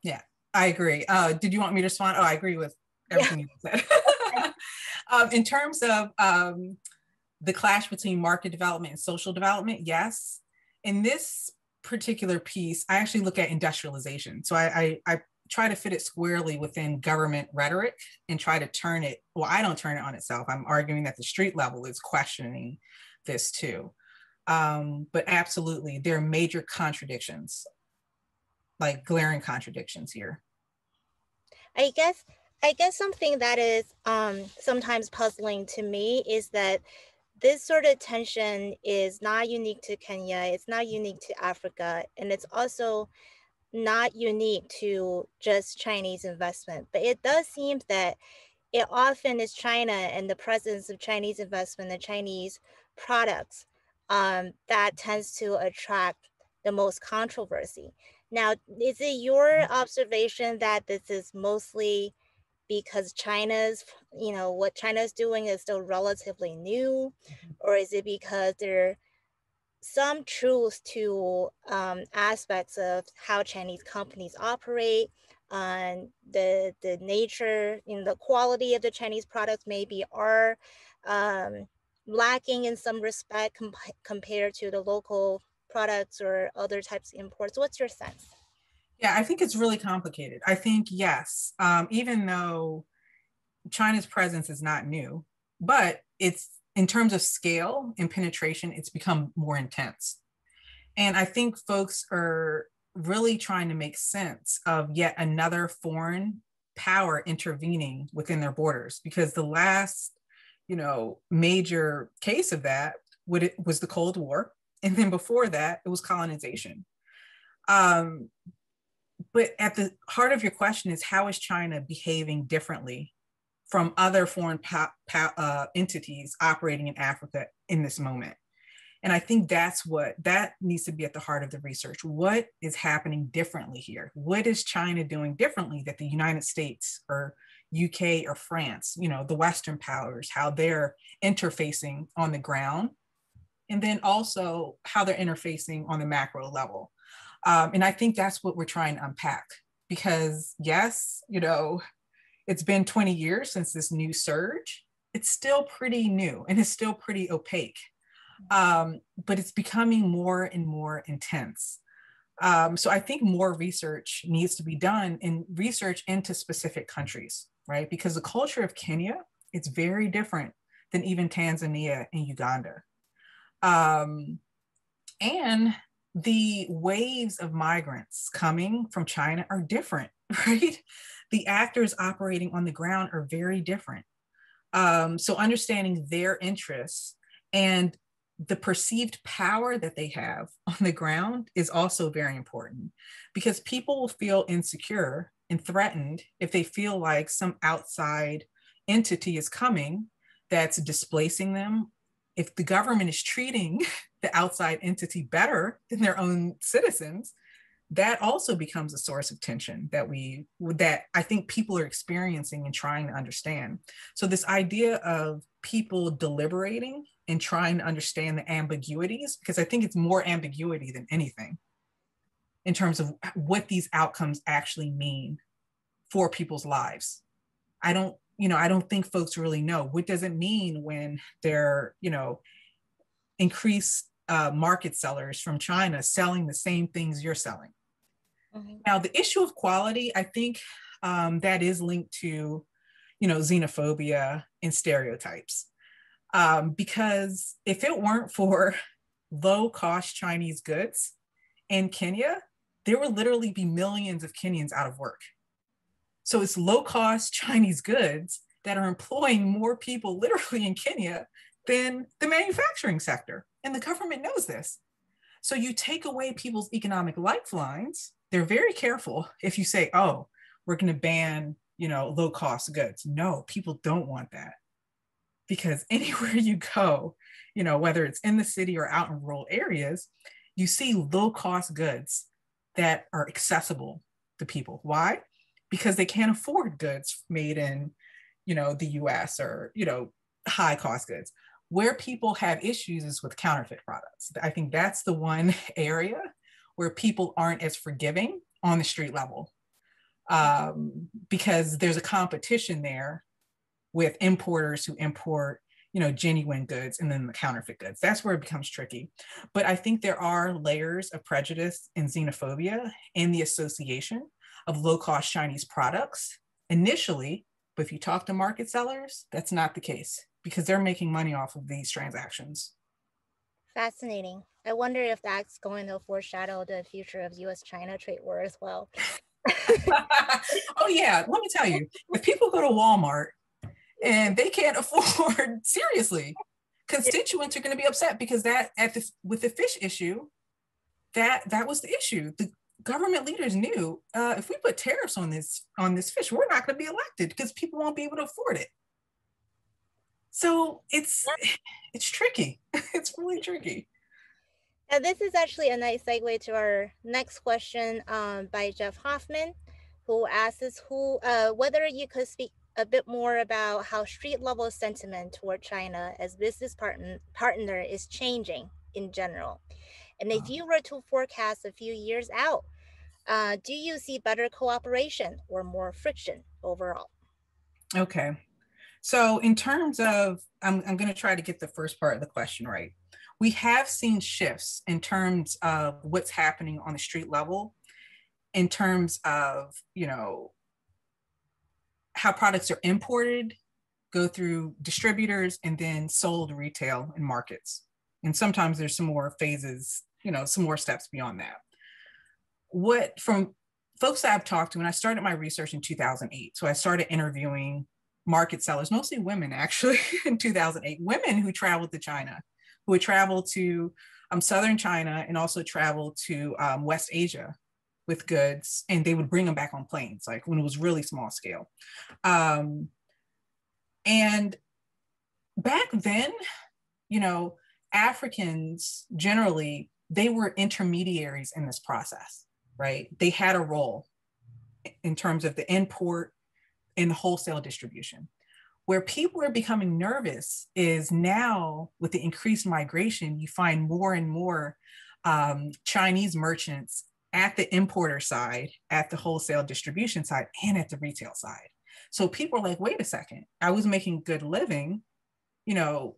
Yeah, I agree. Uh, did you want me to respond? Oh, I agree with everything yeah. you said. um, in terms of um, the clash between market development and social development, yes, in this particular piece, I actually look at industrialization. So I, I, I try to fit it squarely within government rhetoric and try to turn it, well, I don't turn it on itself. I'm arguing that the street level is questioning this too. Um, but absolutely, there are major contradictions like glaring contradictions here. I guess I guess something that is um, sometimes puzzling to me is that this sort of tension is not unique to Kenya, it's not unique to Africa, and it's also not unique to just Chinese investment. But it does seem that it often is China and the presence of Chinese investment and Chinese products um, that tends to attract the most controversy. Now, is it your observation that this is mostly because China's, you know, what China's doing is still relatively new, mm-hmm. or is it because there are some truths to um, aspects of how Chinese companies operate, and the the nature, you know, the quality of the Chinese products maybe are um, lacking in some respect comp compared to the local products or other types of imports. What's your sense? Yeah, I think it's really complicated. I think, yes, um, even though China's presence is not new, but it's in terms of scale and penetration, it's become more intense. And I think folks are really trying to make sense of yet another foreign power intervening within their borders because the last you know major case of that would it was the cold war and then before that it was colonization um, but at the heart of your question is how is China behaving differently from other foreign pa- pa- uh, entities operating in Africa in this moment? And I think that's what that needs to be at the heart of the research. What is happening differently here? What is China doing differently that the United States or UK or France, you know, the Western powers, how they're interfacing on the ground, and then also how they're interfacing on the macro level. Um, and I think that's what we're trying to unpack because, yes, you know, it's been 20 years since this new surge. It's still pretty new and it's still pretty opaque, um, but it's becoming more and more intense. Um, so I think more research needs to be done in research into specific countries, right? Because the culture of Kenya, it's very different than even Tanzania and Uganda. Um, and the waves of migrants coming from China are different, right? The actors operating on the ground are very different. Um, so understanding their interests and the perceived power that they have on the ground is also very important because people will feel insecure and threatened if they feel like some outside entity is coming that's displacing them if the government is treating the outside entity better than their own citizens, that also becomes a source of tension that we that I think people are experiencing and trying to understand. So this idea of people deliberating and trying to understand the ambiguities, because I think it's more ambiguity than anything in terms of what these outcomes actually mean for people's lives. I don't you know, I don't think folks really know what does it mean when they're, you know, increased uh, market sellers from China selling the same things you're selling. Mm-hmm. Now, the issue of quality, I think um, that is linked to, you know, xenophobia and stereotypes. Um, because if it weren't for low cost Chinese goods in Kenya, there would literally be millions of Kenyans out of work. So it's low cost Chinese goods that are employing more people literally in Kenya than the manufacturing sector. And the government knows this. So you take away people's economic lifelines. They're very careful if you say, oh, we're going to ban, you know, low cost goods. No, people don't want that. Because anywhere you go, you know, whether it's in the city or out in rural areas, you see low cost goods that are accessible to people. Why? Because they can't afford goods made in you know the us or you know high cost goods. Where people have issues is with counterfeit products. I think that's the one area where people aren't as forgiving on the street level um, because there's a competition there with importers who import you know genuine goods and then the counterfeit goods. That's where it becomes tricky. But i think there are layers of prejudice and xenophobia in the association of low cost Chinese products initially, but if you talk to market sellers, that's not the case because they're making money off of these transactions. Fascinating. I wonder if that's going to foreshadow the future of US China trade war as well. oh, yeah. Let me tell you if people go to Walmart and they can't afford, seriously, constituents are going to be upset because that at the with the fish issue that that was the issue the government leaders knew uh, if we put tariffs on this on this fish we're not going to be elected because people won't be able to afford it. So it's it's tricky. It's really tricky. And this is actually a nice segue to our next question um, by jeff hoffman who asks who uh, whether you could speak a bit more about how street level sentiment toward China as business partner, partner is changing in general. And if you were to forecast a few years out, uh, do you see better cooperation or more friction overall? Okay. So, in terms of, I'm, I'm going to try to get the first part of the question right. We have seen shifts in terms of what's happening on the street level, in terms of, you know, how products are imported, go through distributors, and then sold retail and markets. And sometimes there's some more phases, you know, some more steps beyond that. What from folks that I've talked to, and I started my research in 2008. So I started interviewing market sellers, mostly women actually, in 2008, women who traveled to China, who would travel to um, Southern China and also travel to um, West Asia with goods and they would bring them back on planes, like when it was really small scale. Um, and back then, you know, Africans generally, they were intermediaries in this process, right? They had a role in terms of the import and the wholesale distribution. Where people are becoming nervous is now with the increased migration, you find more and more um, Chinese merchants at the importer side, at the wholesale distribution side, and at the retail side. So people are like, wait a second, I was making good living, you know,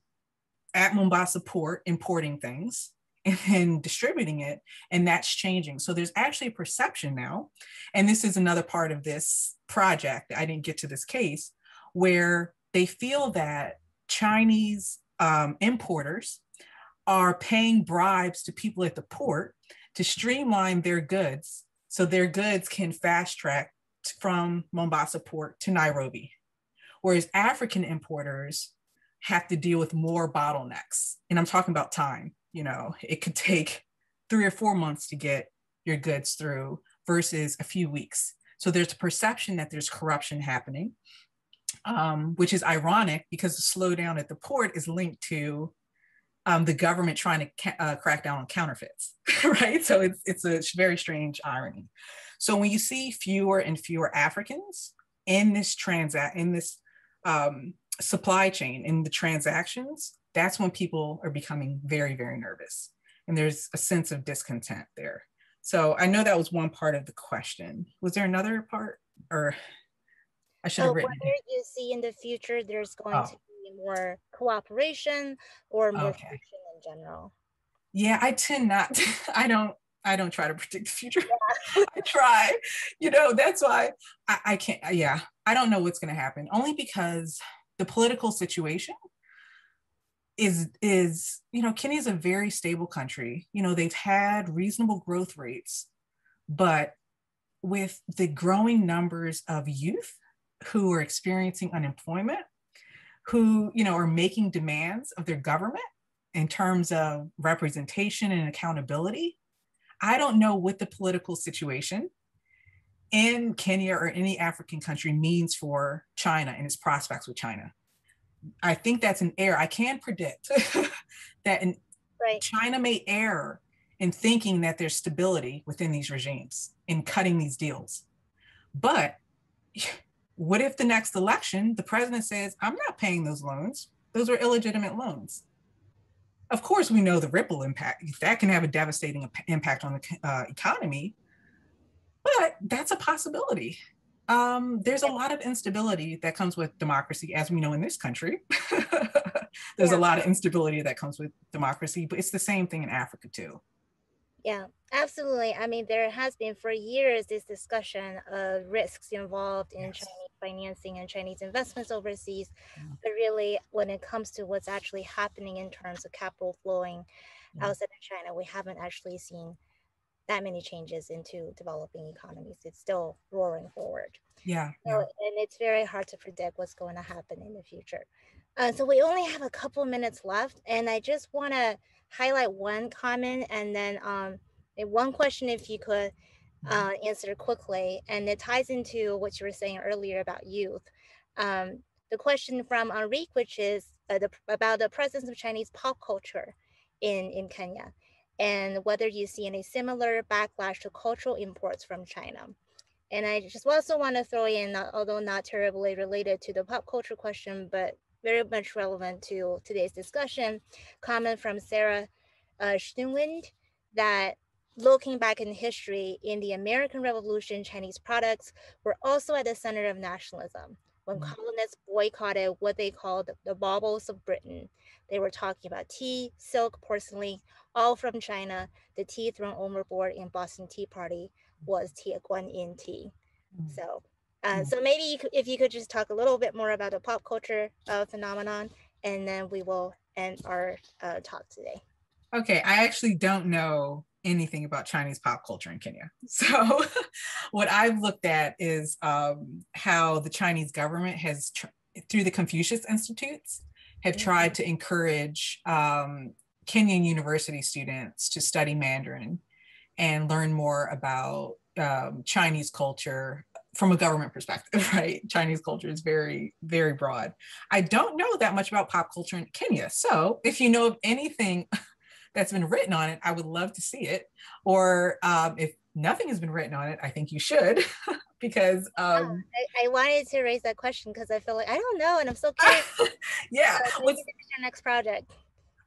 at Mombasa port, importing things and distributing it. And that's changing. So there's actually a perception now. And this is another part of this project. I didn't get to this case where they feel that Chinese um, importers are paying bribes to people at the port to streamline their goods so their goods can fast track from Mombasa port to Nairobi. Whereas African importers have to deal with more bottlenecks. And I'm talking about time, you know, it could take three or four months to get your goods through versus a few weeks. So there's a perception that there's corruption happening, um, which is ironic because the slowdown at the port is linked to um, the government trying to ca- uh, crack down on counterfeits, right? So it's, it's a very strange irony. So when you see fewer and fewer Africans in this transact in this um, supply chain in the transactions, that's when people are becoming very very nervous, and there's a sense of discontent there. So I know that was one part of the question. Was there another part, or I should have written? Whether you see in the future there's going oh. to be more cooperation or more okay. friction in general? Yeah, I tend not. To, I don't. I don't try to predict the future. Yeah. I try. You know, that's why I, I can't. Yeah, I don't know what's going to happen. Only because the political situation is is you know Kenya is a very stable country. You know, they've had reasonable growth rates, but with the growing numbers of youth who are experiencing unemployment who you know are making demands of their government in terms of representation and accountability i don't know what the political situation in kenya or any african country means for china and its prospects with china i think that's an error i can predict that in, right. china may err in thinking that there's stability within these regimes in cutting these deals but what if the next election, the president says, I'm not paying those loans? Those are illegitimate loans. Of course, we know the ripple impact, that can have a devastating impact on the uh, economy, but that's a possibility. Um, there's a lot of instability that comes with democracy, as we know in this country. there's yeah. a lot of instability that comes with democracy, but it's the same thing in Africa too. Yeah, absolutely. I mean, there has been for years this discussion of risks involved in yes. Chinese financing and Chinese investments overseas, yeah. but really when it comes to what's actually happening in terms of capital flowing yeah. outside of China, we haven't actually seen that many changes into developing economies. It's still roaring forward. Yeah. So, yeah. And it's very hard to predict what's going to happen in the future. Uh, so we only have a couple minutes left, and I just want to highlight one comment and then um, one question if you could mm-hmm. uh, answer quickly. And it ties into what you were saying earlier about youth. Um, the question from Enrique, which is uh, the, about the presence of Chinese pop culture in, in Kenya and whether you see any similar backlash to cultural imports from China. And I just also want to throw in, although not terribly related to the pop culture question, but very much relevant to today's discussion, comment from Sarah uh, that looking back in history, in the American Revolution, Chinese products were also at the center of nationalism. When mm-hmm. colonists boycotted what they called the baubles of Britain, they were talking about tea, silk, porcelain, all from China. The tea thrown overboard in Boston Tea Party was Tie Guan Yin tea. Mm-hmm. So uh, so maybe you could, if you could just talk a little bit more about the pop culture uh, phenomenon, and then we will end our uh, talk today. Okay, I actually don't know anything about Chinese pop culture in Kenya. So, what I've looked at is um, how the Chinese government has, tr- through the Confucius Institutes, have mm-hmm. tried to encourage um, Kenyan university students to study Mandarin and learn more about um, Chinese culture from a government perspective, right? Chinese culture is very, very broad. I don't know that much about pop culture in Kenya. So if you know of anything that's been written on it, I would love to see it. Or um, if nothing has been written on it, I think you should, because um, I, I, wanted to raise that question because I feel like I don't know, and I'm so curious. yeah, so what's your next project?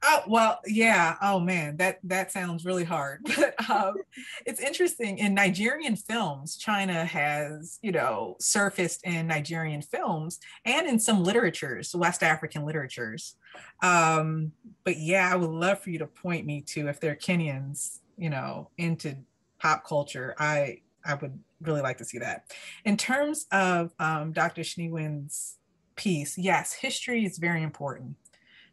Oh well, yeah. Oh man, that that sounds really hard. But um, it's interesting. In Nigerian films, China has you know surfaced in Nigerian films and in some literatures, West African literatures. Um, but yeah, I would love for you to point me to if they're Kenyans, you know, into pop culture. I I would really like to see that. In terms of um, Dr. Schneewin's piece, yes, history is very important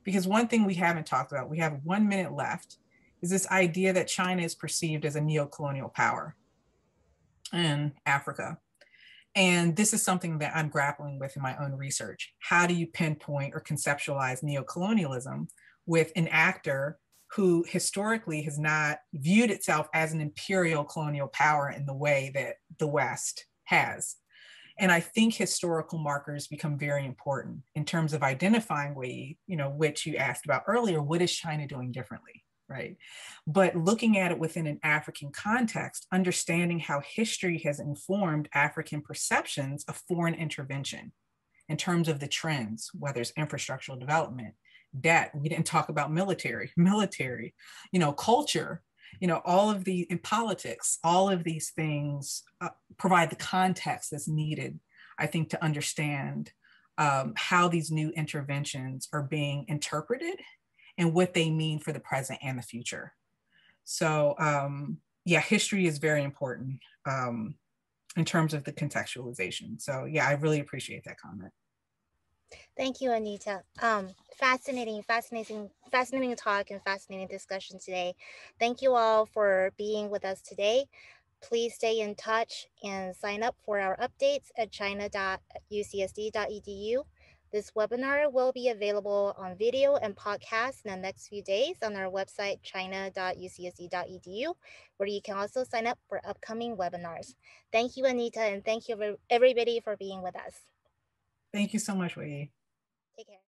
because one thing we haven't talked about, we have one minute left, is this idea that China is perceived as a neo-colonial power in Africa. And this is something that I'm grappling with in my own research. How do you pinpoint or conceptualize neo-colonialism with an actor who historically has not viewed itself as an imperial colonial power in the way that the West has? And I think historical markers become very important in terms of identifying way, you know, which you asked about earlier, what is China doing differently? Right. But looking at it within an African context, understanding how history has informed African perceptions of foreign intervention in terms of the trends, whether it's infrastructural development, debt, we didn't talk about military, military, you know, culture, you know all of the in politics all of these things uh, provide the context that's needed i think to understand um, how these new interventions are being interpreted and what they mean for the present and the future. So um, yeah history is very important um, in terms of the contextualization. So yeah i really appreciate that comment Thank you, Anita. Um, fascinating, fascinating, fascinating talk and fascinating discussion today. Thank you all for being with us today. Please stay in touch and sign up for our updates at china.ucsd.edu. This webinar will be available on video and podcast in the next few days on our website, china.ucsd.edu, where you can also sign up for upcoming webinars. Thank you, Anita, and thank you everybody for being with us. Thank you so much, Wei. Take care.